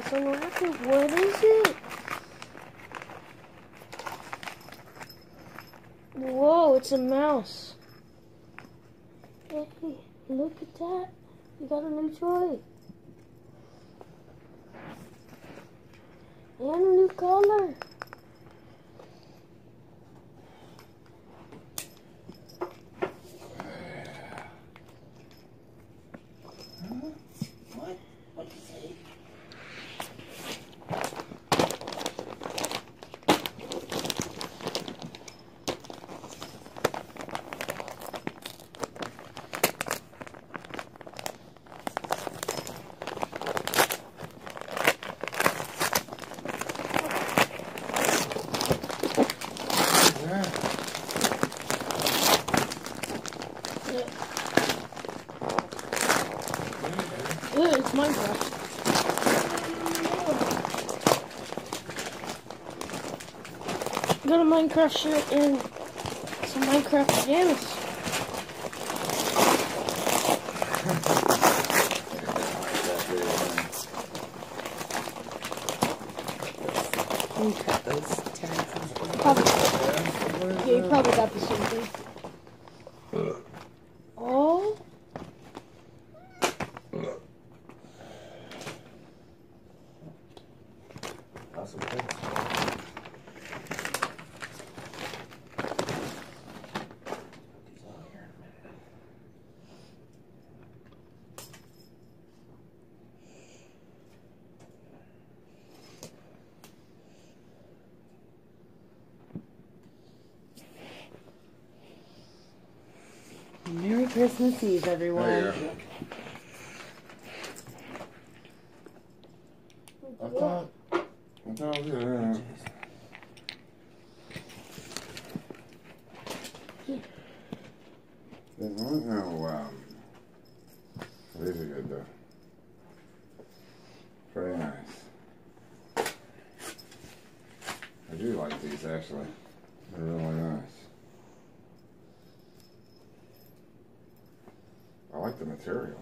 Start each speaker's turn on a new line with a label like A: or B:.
A: What is it? Whoa, it's a mouse. Hey, look at that. You got a new toy. And a new color. Ew, it's Minecraft. Got a Minecraft shirt and some Minecraft pajamas.
B: Can you cut those tags?
A: Probably, yeah, you probably got the same thing.
C: Awesome. Thanks.
B: These all here in a minute. Merry Christmas Eve, everyone.
C: There you. I thought. Was good. There's no, um, these are good though. Very nice. I do like these actually. They're really nice. I like the material.